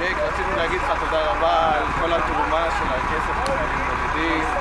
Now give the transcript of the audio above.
צודק, רצינו להגיד לך תודה רבה על כל התרומה של הכסף לחיילים בודדים.